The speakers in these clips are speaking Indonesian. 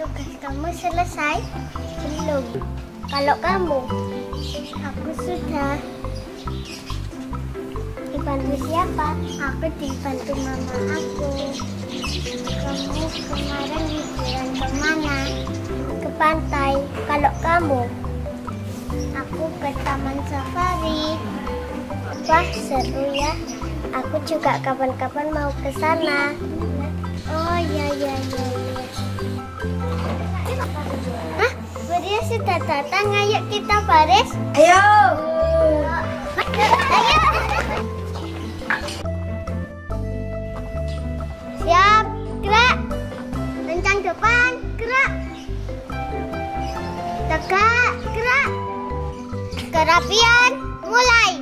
Tugas kamu selesai? Belum. Kalau kamu? Aku sudah. Dibantu siapa? Aku dibantu mama aku. Kamu kemarin liburan ke mana? Ke pantai. Kalau kamu? Aku ke taman safari. Wah, seru ya. Aku juga kapan-kapan mau ke sana. Oh, ya, ya, ya, ya. Hah? Buria sudah datang. Ayo kita baris. Ayo. Ayo. Siap. Gerak. Lencang depan. Gerak. Tegak. Gerak. Kerapian. Mulai.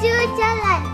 揪下来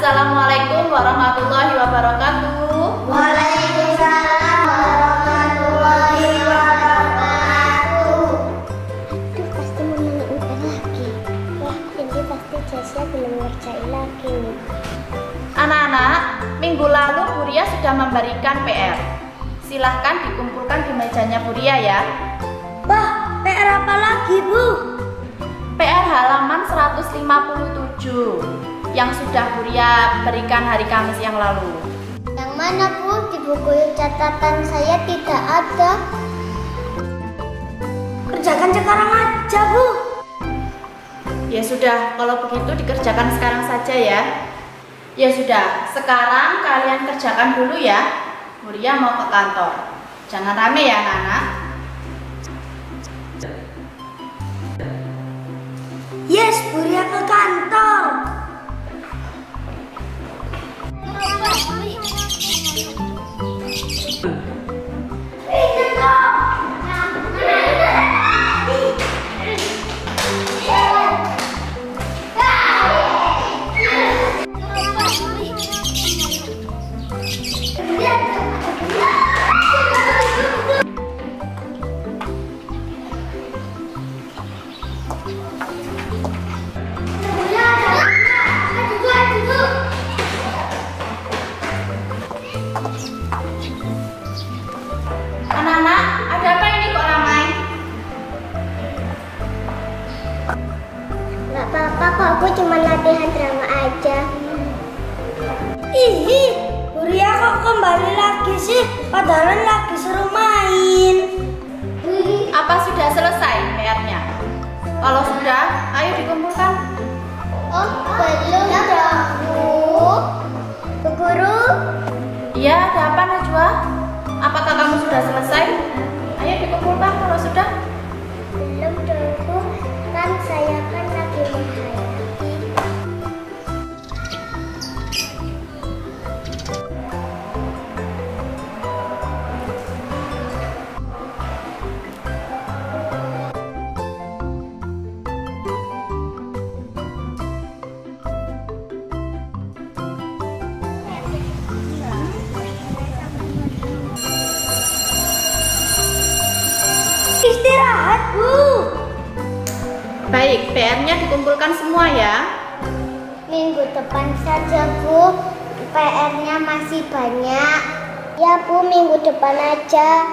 Assalamualaikum warahmatullahi wabarakatuh Waalaikumsalam warahmatullahi wabarakatuh. Itu pasti mau nanya lagi. Wah, ini pasti Jasya belum ngerjain lagi nih. Anak-anak, minggu lalu Buria sudah memberikan PR. Silahkan dikumpulkan di mejanya Buria ya. Wah, PR apa lagi, Bu? PR halaman 157 yang sudah Buria berikan hari Kamis yang lalu. Yang mana Bu? Di buku catatan saya tidak ada. Kerjakan sekarang aja, Bu. Ya sudah, kalau begitu dikerjakan sekarang saja ya. Ya sudah, sekarang kalian kerjakan dulu ya. Buria mau ke kantor. Jangan rame ya anak-anak. Yes, Buria ke kantor. Anak-anak, Najwa, apakah kamu sudah selesai? Istirahat, Bu. Baik, PR-nya dikumpulkan semua ya. Minggu depan saja, Bu. PR-nya masih banyak. Ya, Bu, minggu depan aja.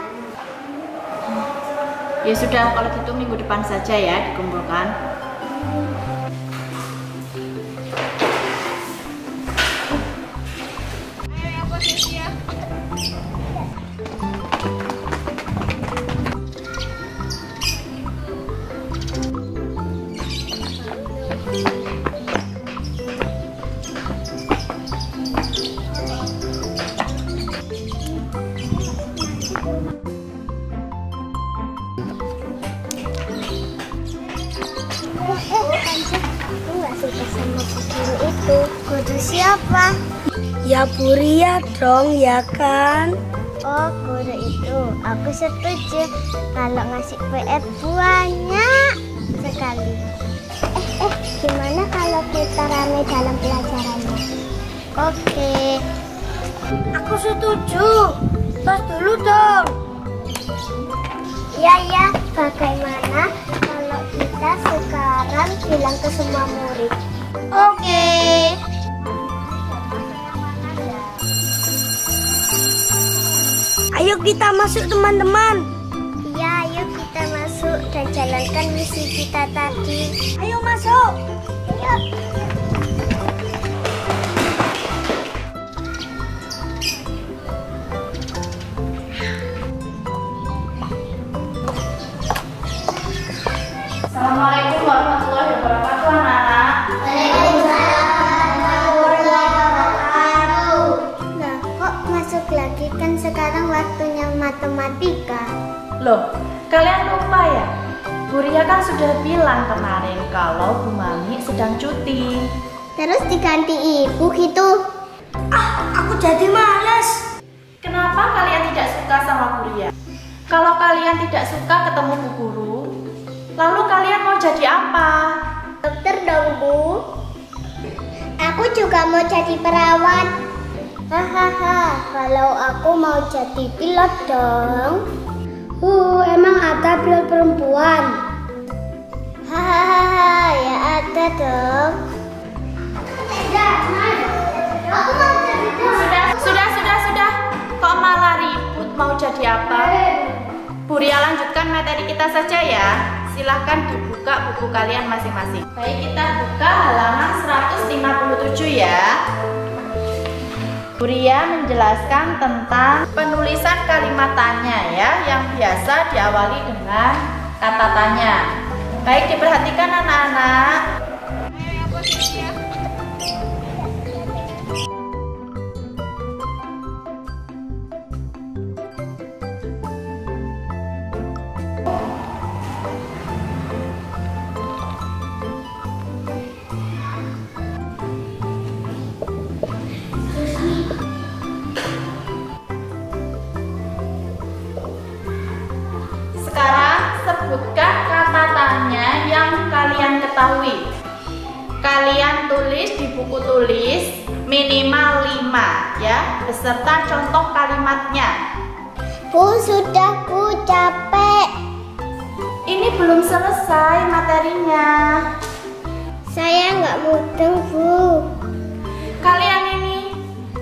Ya sudah, kalau gitu minggu depan saja ya dikumpulkan. Suka sama Guru itu. Guru siapa? Ya Bu Ria dong, ya kan? Oh, guru itu. Aku setuju kalau ngasih PR banyak sekali. Eh, eh, gimana kalau kita rame dalam pelajarannya? Oke. Aku setuju. Tas dulu dong. Ya, ya. Bagaimana kita sekarang bilang ke semua murid? Oke. Ayo kita masuk teman-teman. Ya, ayo kita masuk dan jalankan misi kita tadi. Ayo masuk. Ayo. Masuk lagi kan sekarang waktunya matematika. Loh, kalian lupa ya? Bu Ria kan sudah bilang kemarin kalau Bu Mami sedang cuti. Terus diganti ibu gitu. Ah, aku jadi males. Kenapa kalian tidak suka sama Bu Ria? Kalau kalian tidak suka ketemu Bu Guru, lalu kalian mau jadi apa? Dokter dong, Bu. Aku juga mau jadi perawat. Hahaha, kalau aku mau jadi pilot dong. Uh, emang ada pilot perempuan? Hahaha, ya ada dong. Sudah, sudah, sudah, sudah. Kok malah ribut mau jadi apa? Bu Ria lanjutkan materi kita saja ya. Silahkan dibuka buku kalian masing-masing. Baik, kita buka halaman 157 ya. Bu Ria menjelaskan tentang penulisan kalimat tanya ya, yang biasa diawali dengan kata tanya. Baik, diperhatikan anak-anak. Ketahui. Kalian tulis di buku tulis minimal 5 ya, beserta contoh kalimatnya. Bu, sudah Bu, capek. Ini belum selesai materinya. Saya nggak mudeng, Bu. Kalian ini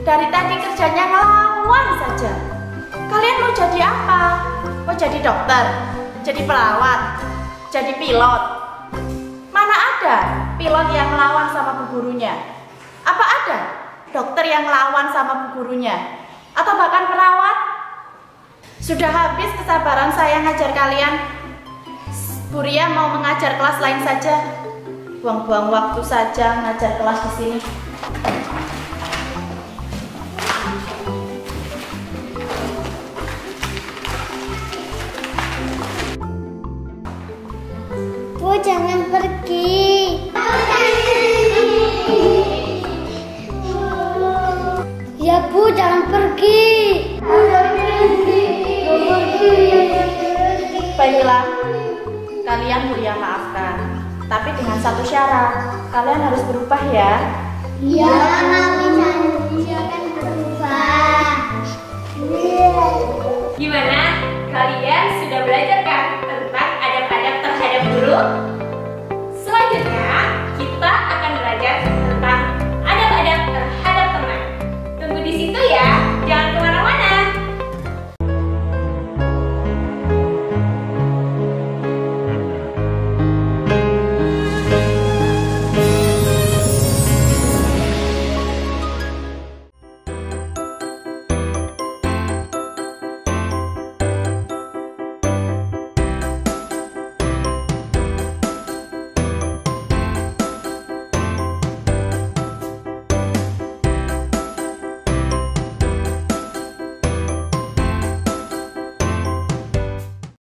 dari tadi kerjanya ngelawan saja. Kalian mau jadi apa? Mau jadi dokter, jadi perawat, jadi pilot. Ada pilot yang ngelawan sama bu gurunya? Apa ada dokter yang ngelawan sama bu gurunya? Atau bahkan perawat? Sudah habis kesabaran saya ngajar kalian. Bu Ria mau mengajar kelas lain saja. Buang-buang waktu saja ngajar kelas di sini. kalian harus berubah ya. Iya, Mami janji akan berubah. Gimana? Kalian sudah belajar kan tentang adab-adab terhadap guru?